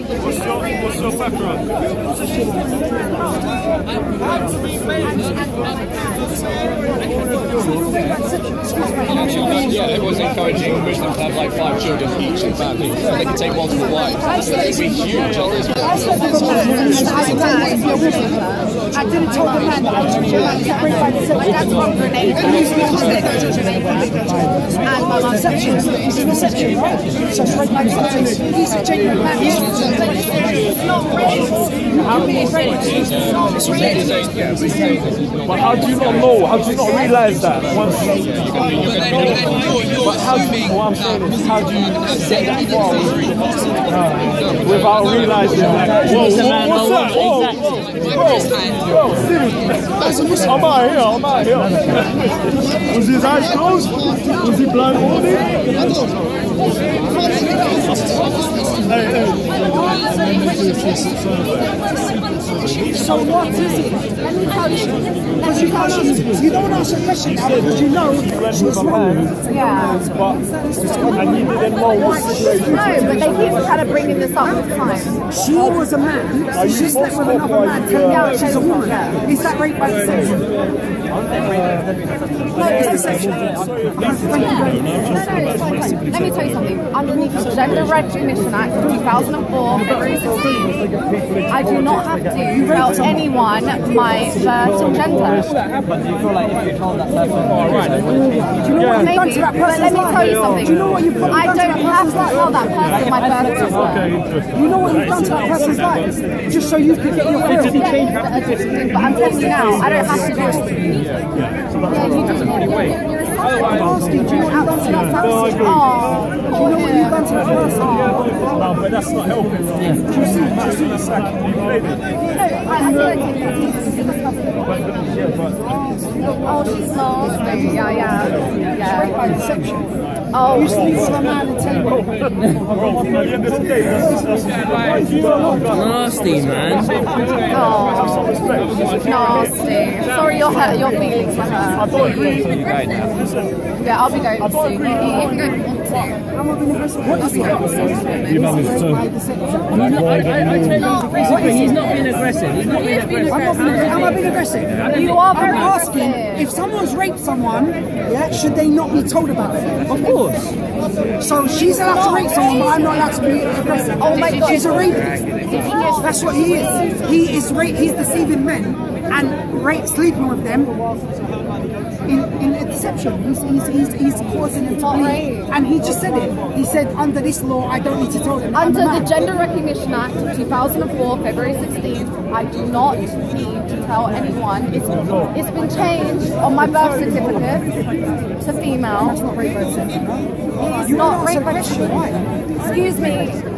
What's your, what's your background? Yeah, everyone's encouraging Muslims to have like five children each and family. So they can take multiple wives. It'd be huge on this. I didn't tell the man that I was a man to bring back the My dad's from Grenada. He's the And my mum's reception. He's in reception, right? So it's right back to He's a genuine man. He's not But how do you not know? How do you not realise that? Once but how do you, what I'm saying is, how do you get that far without realising that? Whoa, what's that? Whoa, whoa, whoa, dude. I'm out here, I'm out here. Was his eyes closed? Was he blindfolded? Hey, hey. So what is it? Let me tell you. Because you can't answer. You don't answer a question now because you know she was wrong. Yeah. But, and you didn't know what situation. No, but they keep trying to bring this up all the time. She was a man. She slept with another man. Yeah, she's a woman. Is that rape by deception? Let me tell you something. Underneath the Gender Recognition Act 2004, February 16, I do not have to tell anyone my or gender. But do you feel like if you told that person, you know what you've let me tell you something. Do you know what you've I don't have to tell that person my birth. Okay, You know what you've done to that person's life? Just so you could get your freedom. but I'm telling you now, I don't have to do it. Yeah, you do. I'm asking, do you know what you've done to that person? Oh, Do you know what you've done that person? Oh. No, but that's not helping. Do you see, do you see the sack you played it? I, I feel like it's disgusting. Oh, she's nasty. Yeah, yeah. Yeah. By deception. Oh, You sleep with a man and tell him. At the know, Nasty, man. oh, nasty. Sorry, your hurt, your feelings were I hurt. don't agree. Yeah, I'll be going soon. You can go if you to. What is it? You man is so. He's not being aggressive. He's not being aggressive. I'm not being, am I being aggressive? You are I'm asking if someone's raped someone, yeah, should they not be told about it? Of course. So she's allowed to rape someone, but I'm not allowed to be aggressive. Oh my God. She's a rapist. That's what he is. He is rape. He's deceiving men and rape, sleeping with them. In, in a deception, he's, he's, he's, he's causing them to Not And he just said it. He said, under this law, I don't need to tell them. Under the. Gender Recognition Act of 2004, February 16, I do not need to tell anyone. It's, it's been changed on my birth certificate to female. That's not rape by deception. no? It's You not rape to by answer the question, why? Excuse me.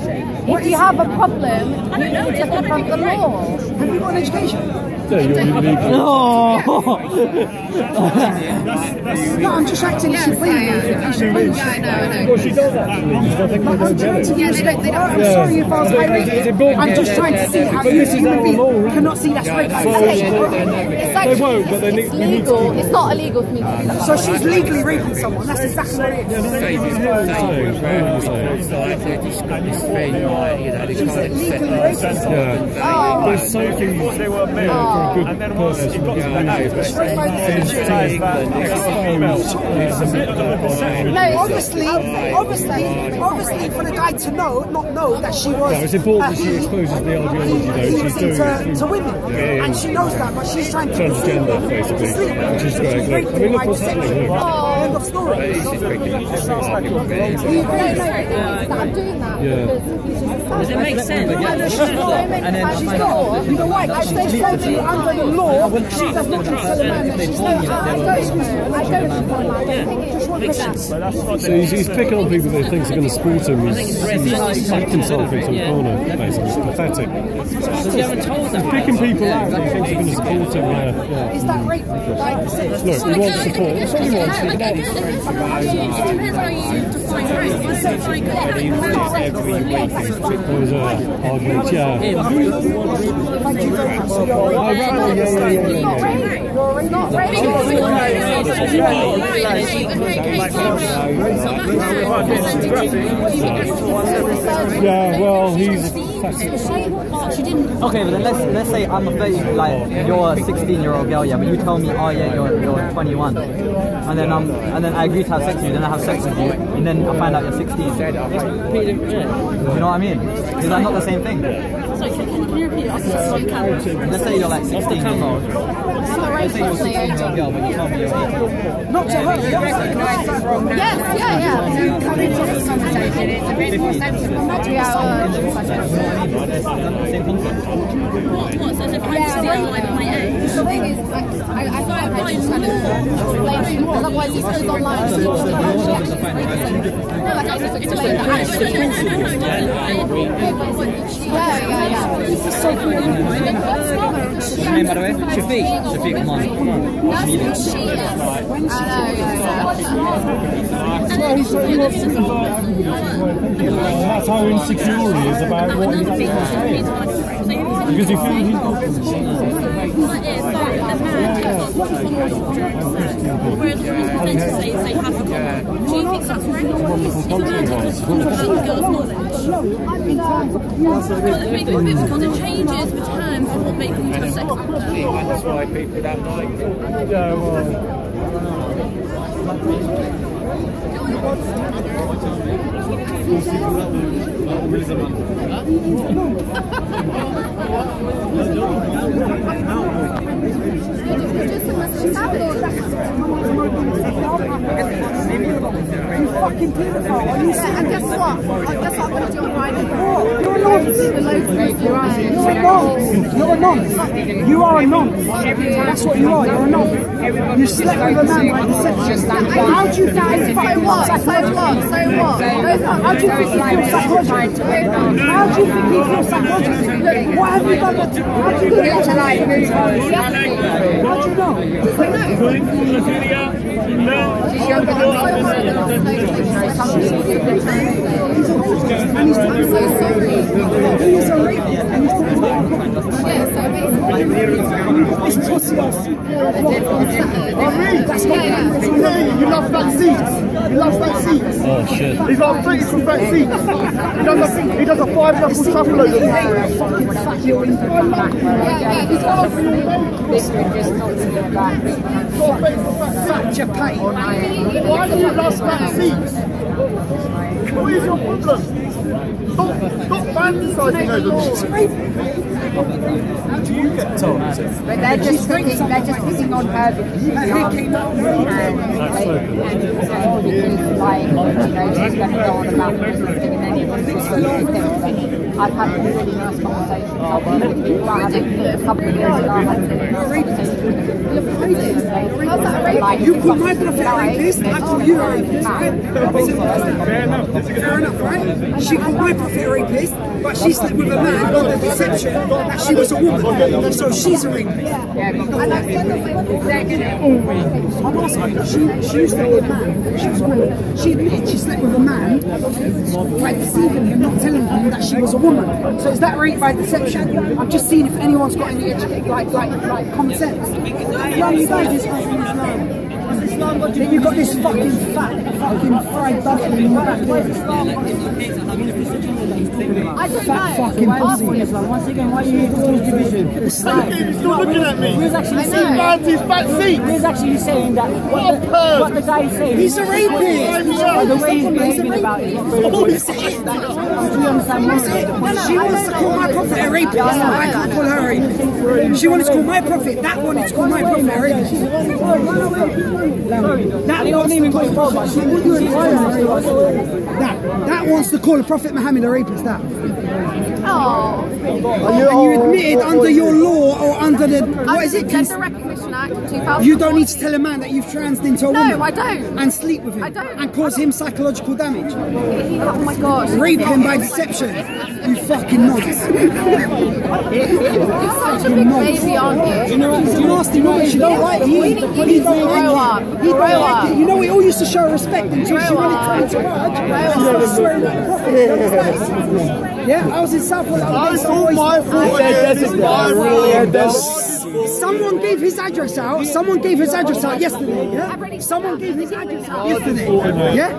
If you have a problem, you need to confront the law. Have you got an education? Yeah, you're illegal. No. No, I'm just acting supreme. Well, she does actually. I think I'm they're trying to be respectful. I'm sorry if I was It's irate. I'm just trying to see how But you this is human our being law. cannot see that rape. So- It's like, They won't, but they it's, need- it's we need to legal. It's not illegal for me to do that. So she's legally raping someone. That's exactly what it is. Legally raping someone. Yeah. There's so few they were male for a good person to get No, Obviously, obviously, obviously, for the guy to know, not know that she was. No, it's important uh, that she he- exposes the ideology, though. She's was doing into it. to women, Yeah, yeah. and she knows that, but she's trying to Transgender, to basically, sleep. which is great. She's Look, raped I mean, him look by what's deception. happening. End of story. No, no, no, I'm doing that Yeah. Because Does it make sense? and then she's not. You know why? I say something Under the law, she does not consider man that she's No, I not. I don't know. I don't. I don't think it's So he's, he's picking on people that he thinks are going to support him. He's, he's backed himself into a corner, basically. It's pathetic. Because you haven't told them. Picking people out that he thinks are going to support him, yeah. yeah. Is that rape? Like, Look, we want support. That's all he wants. It depends how you define rape. It's Those uh, arguments, yeah. rape. Yeah, well, he's. Okay, but then let's let's say I'm a 30, like you're a 16 year old girl, yeah, but you tell me, oh yeah, you're you're 21, and then um and then I agree to have sex with you, then I have sex with you, and then I find out you're 16. You know what I mean? Is that not the same thing? Let's say you're like 16 years old. Let's say you're a 16 year old girl, but you tell me you're 18. Not to her. Yes, yeah, yeah. Come into this conversation, it's a bit more sensible. Yeah, uh, Same concept. What? So if I'm still like my age? the thing is, I, I, I feel like I just kind of explain it, because otherwise this goes online. So people think, oh, she actually raped me. No, like I just explain that actually. Yeah, yeah, yeah. This is so cool. What's name, by the way? Shafiq. Shafiq, come on. Come on. She is. I know, yeah, yeah. Well, he's, he wants to that's how insecure he is about what he's saying. Because he feels he's got Whereas the reason they say say have a common. Do you think that's right? Without the girl's knowledge. But maybe because it changes the terms of what makes them a sex. That's why people don't like it. Yeah, well. Fucking paedophile. Are you Yeah, and guess what? I guess what I'm going to do on Friday? You're a nonce. You're a nonce. You are a nonce. That's what you are. You're a nonce. You slept with a man by deception. How do you think you So fucking what? So what? How do you think he feels psychologically? How do you think he feels psychologically? What have you done How do you alive? How do you know? I'm so sorry. Yeah, so basically, this pussy ass. That's not yeah, You love fat seats. He loves fat seats. Oh shit. He's like pretty for fat seats. He does a he does a five level truffle over got Fat Japan. Why do you love fat seats? What is your problem? Stop, fantasizing over me. Do you get told? But they're just picking, they're just picking on her because she's and, you know, she's going to go on about I've had really nice conversations. I've been with people I had a couple of years ago, I had some really nice conversations with them. How's that a rape? Like, You call my prophet a rapist, I call you a rapist, right? Fair enough. Fair enough, right? She called my prophet a rapist, but she slept with a man under the deception that she was a woman. So she's a rapist. I'm asking, she, she used to be a man, she was a woman. She admitted she slept with a man by deceiving him, not telling him that she was a woman. So is that rape by deception? I'm just seeing if anyone's got any like like like common sense. You understand this from Islam? Then you've got this fucking fat, fucking fried duckling in the back there. I don't Fat know. fucking pussy. Once again, why are you towards division? He's still looking at me. Who's actually saying know. that? Man's his fat. Who's actually saying that? What the, what the guy is saying? He's a rapist. The way he's behaving about it. is not very good. Do you understand what I'm saying? She wants to call my prophet a rapist. I can't call her a rapist. She wants to call my prophet. That wanted to call my prophet a rapist. That wants to call that, that wants to call the Prophet Muhammad a rapist. That. Oh. And you admitted under your law or under the what is Under it? the Gender Recognition Act of 2000. You don't need to tell a man that you've transed into a No, woman. I don't. And sleep with him. I don't. And cause him psychological damage. Oh my god. Rape him by deception. You fucking nonce. You're such a big baby, aren't you? You know what? You nasty nonce. You don't like You he, need- you he need to don't like grow it. up. He don't Grow like up. it. You know we all used to show respect until she wanted up. to entourage. She started swearing at the prophet. Yeah, I was in Southwood. I thought my fault. It's my fault. Someone gave his address out. Someone gave his address out yesterday. Yeah. Someone gave his address out yesterday. Yeah.